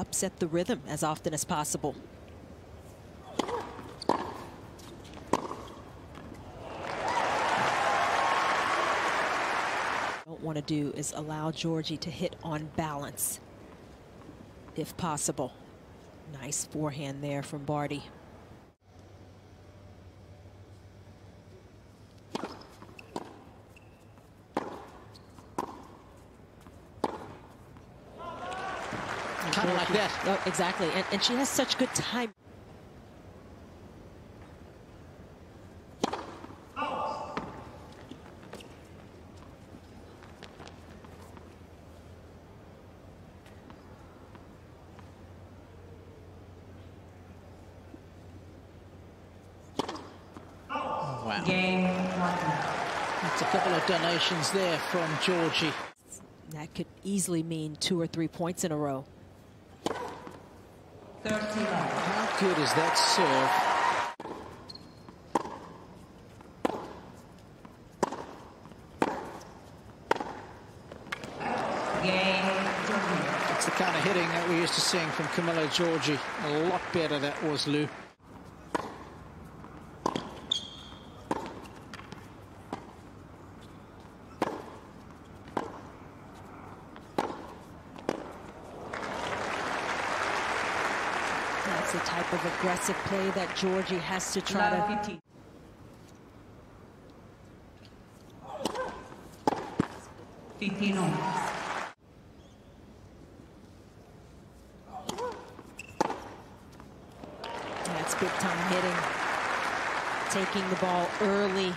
upset the rhythm as often as possible. Don't want to do is allow Giorgi to hit on balance, if possible. Nice forehand there from Barty. Kind of like that. Oh, exactly. And, and she has such good time. Wow. Game one. That's a couple of donations there from Giorgi. That could easily mean two or three points in a row. 30 love. How good is that serve? It's the kind of hitting that we're used to seeing from Camila Giorgi. A lot better that was Lou. That's the type of aggressive play that Giorgi has to try Love to 15. Fifteen on. That's big time hitting. Taking the ball early.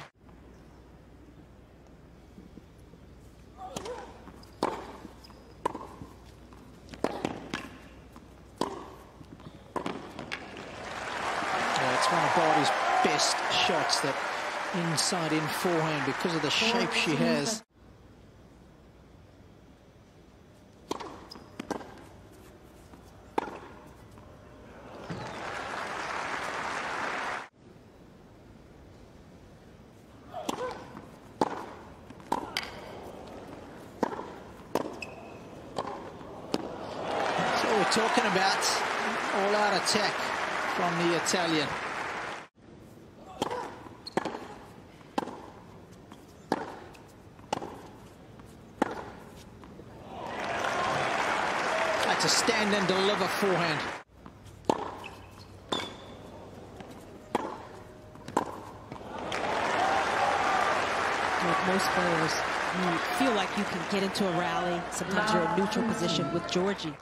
Yeah, it's one of Barty's best shots, that inside in forehand, because of the shape she has. What we're talking about. All-out attack from the Italian. A stand and deliver forehand. With most players, you feel like you can get into a rally. Sometimes you're in a neutral position with Giorgi.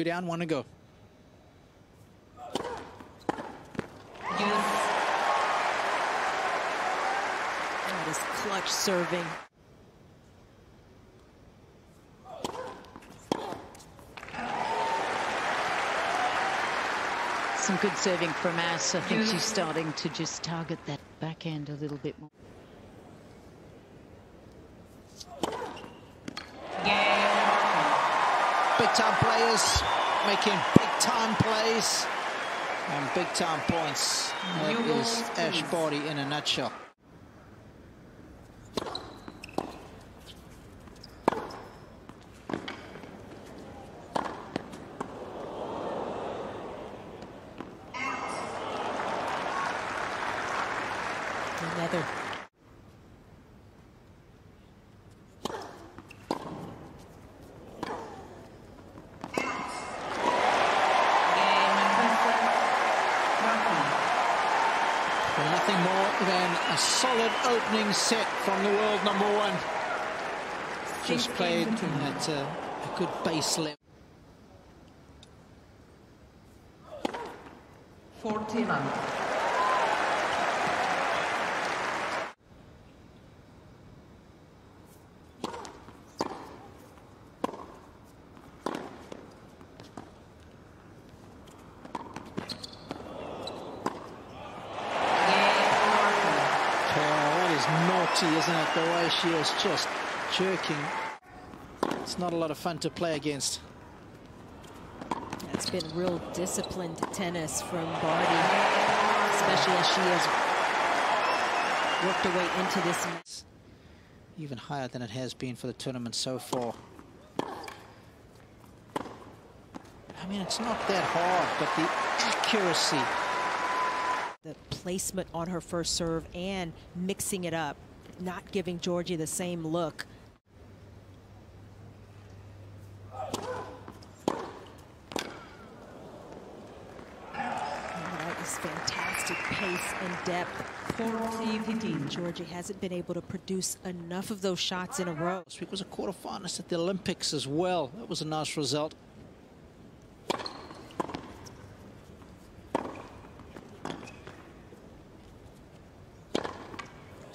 Two down, one to go. Use. That is clutch serving. Some good serving from Ash. I think she's starting to just target that backhand a little bit more. Big time players making big time plays and big time points. That New Ash Barty in a nutshell. Another. Game Rocky. Well, nothing more than a solid opening set from the world number one. Just played at a, a good base level. 40 love. Game Rocky. Oh, that is isn't it? The way she is just jerking. It's not a lot of fun to play against. It's been real disciplined tennis from Barty, especially as she has worked her way into this. Even higher than it has been for the tournament so far. I mean, it's not that hard, but the accuracy. The placement on her first serve and mixing it up, not giving Giorgi the same look. Oh, that is fantastic pace and depth. 40-15. Giorgi hasn't been able to produce enough of those shots in a row. Last week was a quarterfinalist at the Olympics as well. That was a nice result.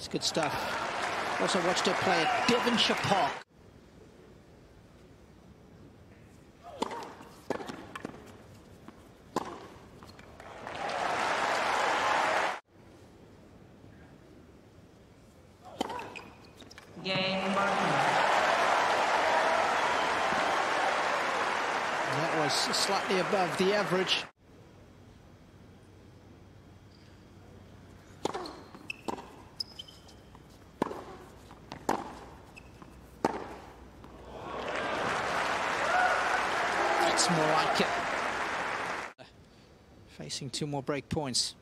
It's good stuff. Also watched her play at Devonshire Park. Game. That was slightly above the average. That's more like it. Facing two more break points.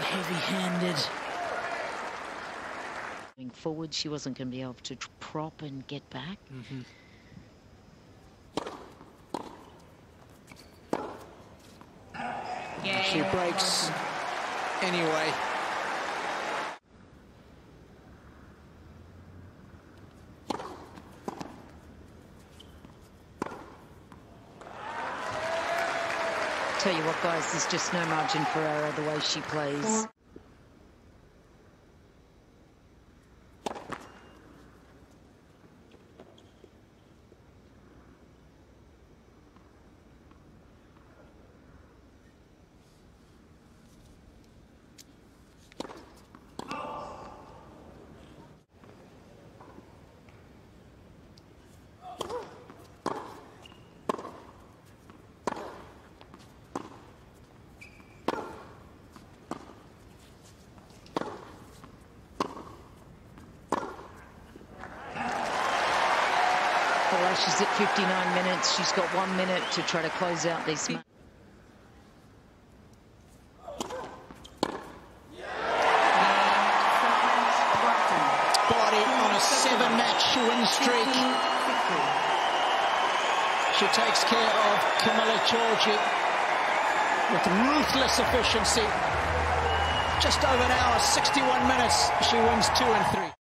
Heavy-handed. Going forward, she wasn't going to be able to prop and get back. Mm-hmm. Game She breaks Martin. Anyway. Tell you what, guys, there's just no margin for error the way she plays. She's at 59 minutes, she's got one minute to try to close out this match. Barty on a seven-match win streak. She takes care of Camila Giorgi with ruthless efficiency. Just over an hour, 61 minutes. She wins two and three.